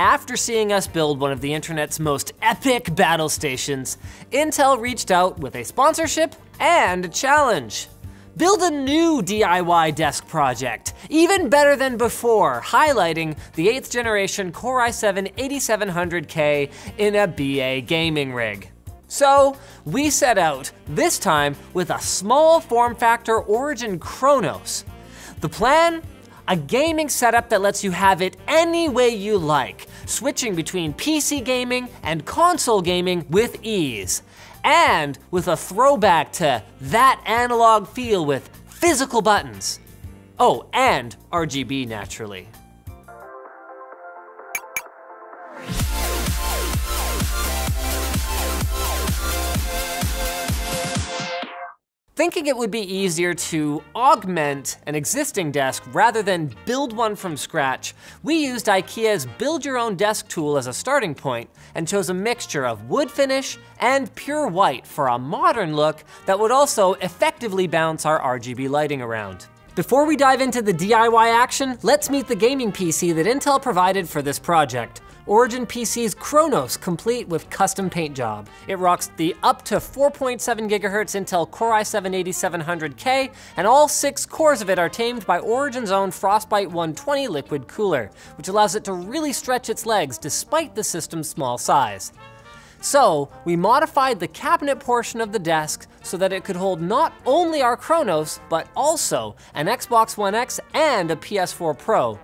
After seeing us build one of the internet's most epic battle stations, Intel reached out with a sponsorship and a challenge. Build a new DIY desk project, even better than before, highlighting the 8th generation Core i7 8700K in a BA gaming rig. So, we set out, this time with a small form factor Origin Chronos. The plan? A gaming setup that lets you have it any way you like, switching between PC gaming and console gaming with ease. And with a throwback to that analog feel with physical buttons. Oh, and RGB naturally. Thinking it would be easier to augment an existing desk rather than build one from scratch, we used IKEA's Build Your Own Desk tool as a starting point and chose a mixture of wood finish and pure white for a modern look that would also effectively bounce our RGB lighting around. Before we dive into the DIY action, let's meet the gaming PC that Intel provided for this project. Origin PC's Chronos complete with custom paint job. It rocks the up to 4.7 gigahertz Intel Core i7-8700K, and all six cores of it are tamed by Origin's own Frostbite 120 liquid cooler, which allows it to really stretch its legs despite the system's small size. So, we modified the cabinet portion of the desk so that it could hold not only our Chronos, but also an Xbox One X and a PS4 Pro.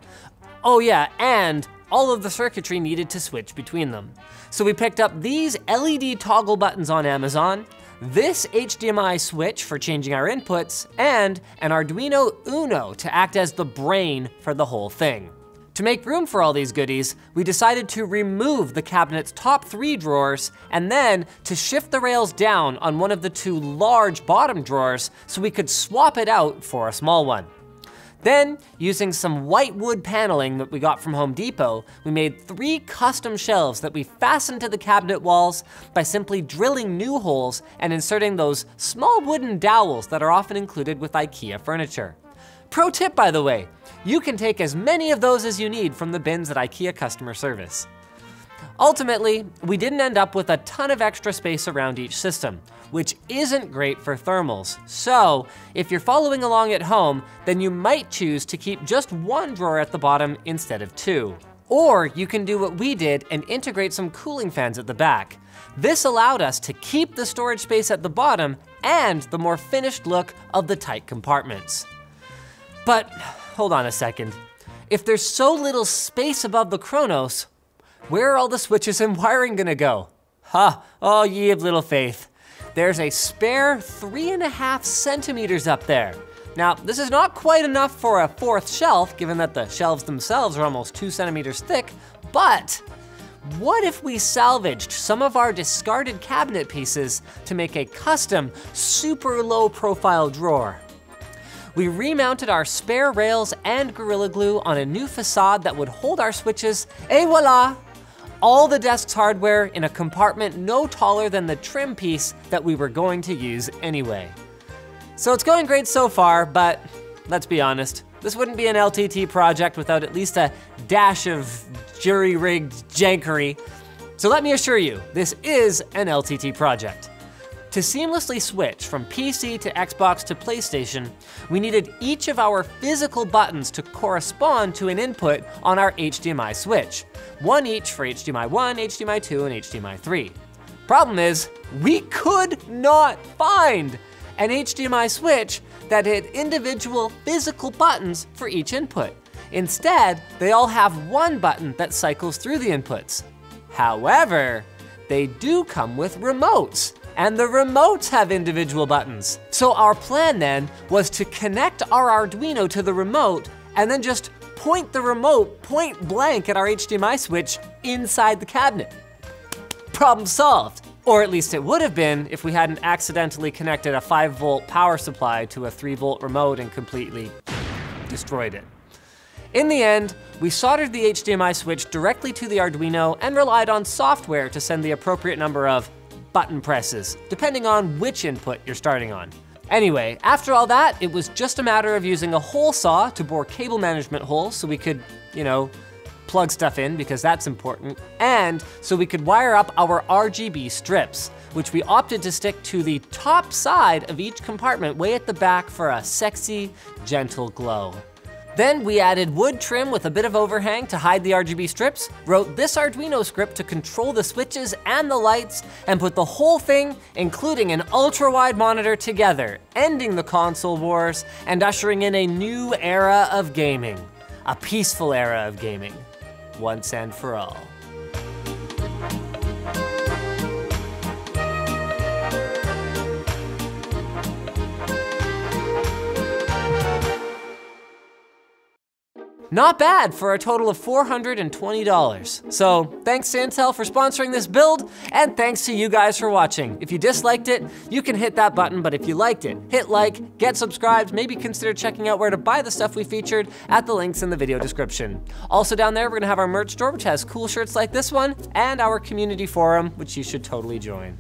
Oh yeah, and all of the circuitry needed to switch between them. So we picked up these LED toggle buttons on Amazon, this HDMI switch for changing our inputs, and an Arduino Uno to act as the brain for the whole thing. To make room for all these goodies, we decided to remove the cabinet's top three drawers and then to shift the rails down on one of the two large bottom drawers so we could swap it out for a small one. Then, using some white wood paneling that we got from Home Depot, we made three custom shelves that we fastened to the cabinet walls by simply drilling new holes and inserting those small wooden dowels that are often included with IKEA furniture. Pro tip, by the way, you can take as many of those as you need from the bins at IKEA customer service. Ultimately, we didn't end up with a ton of extra space around each system, which isn't great for thermals. So, if you're following along at home, then you might choose to keep just one drawer at the bottom instead of two. Or you can do what we did and integrate some cooling fans at the back. This allowed us to keep the storage space at the bottom and the more finished look of the tight compartments. But hold on a second. If there's so little space above the Chronos, where are all the switches and wiring gonna go? Ha, oh ye of little faith. There's a spare three and a half centimeters up there. Now, this is not quite enough for a fourth shelf, given that the shelves themselves are almost two centimeters thick, but what if we salvaged some of our discarded cabinet pieces to make a custom, super low profile drawer? We remounted our spare rails and Gorilla Glue on a new facade that would hold our switches, et voila, all the desk's hardware in a compartment no taller than the trim piece that we were going to use anyway. So it's going great so far, but let's be honest, this wouldn't be an LTT project without at least a dash of jury-rigged jankery. So let me assure you, this is an LTT project. To seamlessly switch from PC to Xbox to PlayStation, we needed each of our physical buttons to correspond to an input on our HDMI switch, one each for HDMI 1, HDMI 2, and HDMI 3. Problem is, we could not find an HDMI switch that had individual physical buttons for each input. Instead, they all have one button that cycles through the inputs. However, they do come with remotes, and the remotes have individual buttons. So our plan then was to connect our Arduino to the remote and then just point the remote point blank at our HDMI switch inside the cabinet. Problem solved. Or at least it would have been if we hadn't accidentally connected a 5 volt power supply to a 3 volt remote and completely destroyed it. In the end, we soldered the HDMI switch directly to the Arduino and relied on software to send the appropriate number of button presses, depending on which input you're starting on. Anyway, after all that, it was just a matter of using a hole saw to bore cable management holes so we could, you know, plug stuff in because that's important, and so we could wire up our RGB strips, which we opted to stick to the top side of each compartment way at the back for a sexy, gentle glow. Then we added wood trim with a bit of overhang to hide the RGB strips, wrote this Arduino script to control the switches and the lights, and put the whole thing, including an ultra-wide monitor together, ending the console wars and ushering in a new era of gaming. A peaceful era of gaming, once and for all. Not bad for a total of $420. So thanks to Intel for sponsoring this build, and thanks to you guys for watching. If you disliked it, you can hit that button, but if you liked it, hit like, get subscribed, maybe consider checking out where to buy the stuff we featured at the links in the video description. Also down there, we're gonna have our merch store, which has cool shirts like this one, and our community forum, which you should totally join.